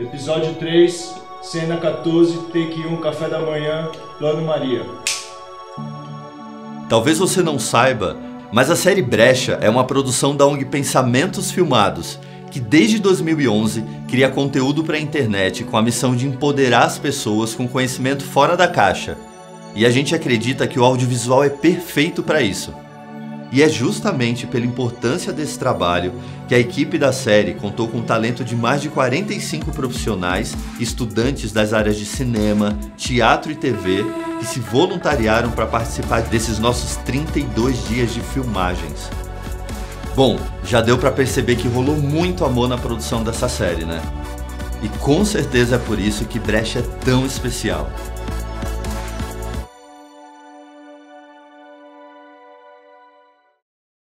Episódio 3, cena 14, take 1, café da manhã, plano Maria. Talvez você não saiba, mas a série Brecha é uma produção da ONG Pensamentos Filmados, que desde 2011 cria conteúdo para a internet com a missão de empoderar as pessoas com conhecimento fora da caixa. E a gente acredita que o audiovisual é perfeito para isso. E é justamente pela importância desse trabalho que a equipe da série contou com o talento de mais de 45 profissionais, estudantes das áreas de cinema, teatro e TV, que se voluntariaram para participar desses nossos 32 dias de filmagens. Bom, já deu para perceber que rolou muito amor na produção dessa série, né? E com certeza é por isso que Brecha é tão especial.